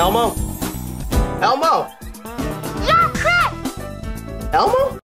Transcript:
Elmo? Elmo? Yeah, Chris! Elmo?